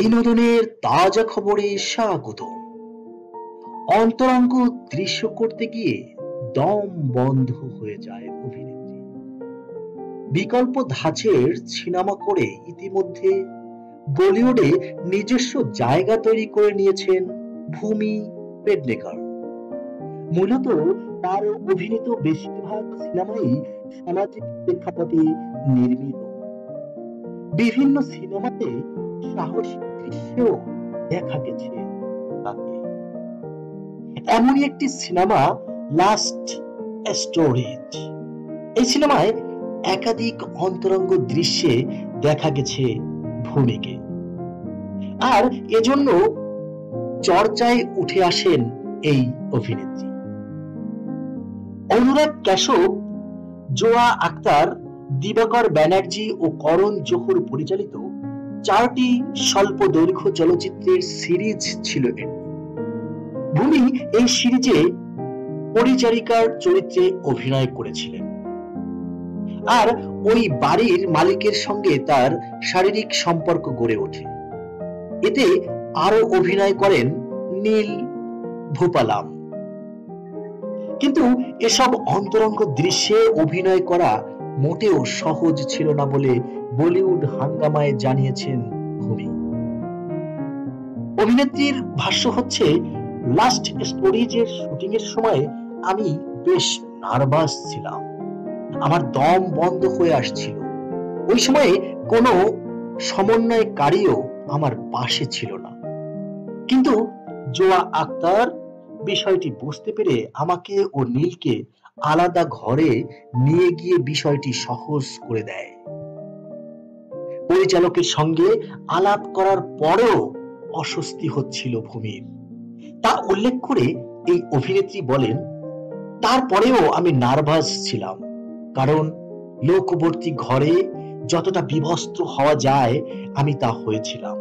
বিনোদনের তাজা খবরে স্বাগত। অন্তরঙ্গ দৃশ্য করতে গিয়ে দম বন্ধ হয়ে যায় অভিনেত্রী। বিকল্প ধাঁচের সিনেমা করে ইতিমধ্যে বলিউডে নিজস্ব জায়গা তৈরি করে নিয়েছেন ভূমি পেডনেকার। মূলত তার অভিনীত বেশিরভাগ সিনেমাই সামাজিক প্রেক্ষাপটে নির্মিত। বিভিন্ন সিনেমাতে সাহসী দৃশ্যেও দেখা গেছে তাকে। এমনই একটি সিনেমা লাস্ট স্টোরেজ এই সিনেমায় একাধিক অন্তরঙ্গ দৃশ্যে দেখা গেছে ভূমিকে। আর এজন্য চর্চায় উঠে আসেন এই অভিনেত্রী। অনুরাগ ক্যাশব জোয়া আক্তার দিবাকর ব্যানার্জি ও করণ জোহর পরিচালিত চারটি স্বল্প দৈর্ঘ্য চলচ্চিত্রের সিরিজ ছিল এটি ভূমি এই সিরিজে পরিচারিকার চরিত্রে অভিনয় করেছিলেন। আর ওই বাড়ির মালিকের সঙ্গে তার শারীরিক সম্পর্ক গড়ে ওঠে। এতে আরও অভিনয় করেন নীল ভূপালাম। কিন্তু এসব অন্তরঙ্গ দৃশ্যে অভিনয় করা মোটেও সহজ ছিল না বলে বলিউড হাঙ্গামায় জানিয়েছেন ভূমি। অভিনেত্রীর ভাষ্য হচ্ছে লাস্ট স্টোরিজের শুটিং এর সময় আমি বেশ নার্ভাস ছিলাম। আমার দম বন্ধ হয়ে আসছিল। ওই সময়ে কোনো সমন্বয়কারীও আমার পাশে ছিল না। কিন্তু জোয়া আক্তার বিষয়টি বুঝতে পেরে আমাকে ও নীলকে আলাদা ঘরে নিয়ে গিয়ে বিষয়টি সহজ করে দেয়। পরিচালকের সঙ্গে আলাপ করার পরেও অস্বস্তি হচ্ছিল ভূমির। তা উল্লেখ করে এই অভিনেত্রী বলেন তারপরেও আমি নার্ভাস ছিলাম, কারণ লোকবর্তী ঘরে যতটা বিভস্ত হওয়া যায়, আমি তা হয়েছিলাম।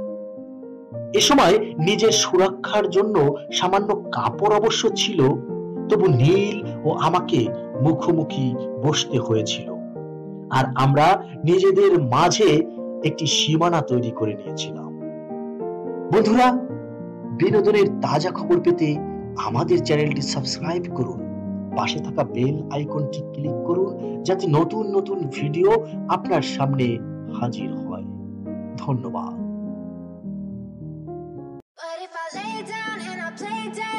এ সময় নিজের সুরক্ষার জন্য সামান্য কাপড় অবশ্য ছিল তবু নীল ও আমাকে মুখোমুখি বসতে হয়েছিল। আর আমরা নিজেদের মাঝে একটি সীমানা তৈরি করে নিয়েছিলাম। বন্ধুরা, বিনোদনের তাজা খবর পেতে আমাদের চ্যানেলটি সাবস্ক্রাইব করুন। পাশে থাকা বেল আইকনটি ক্লিক করুন যাতে নতুন নতুন ভিডিও আপনার সামনে হাজির হয়। ধন্যবাদ। But if I lay down and I play dead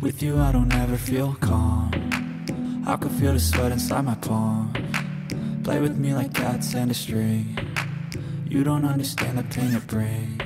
With you I don't ever feel calm. I can feel the sweat inside my palm. Play with me like cats and a string. You don't understand the pain it brings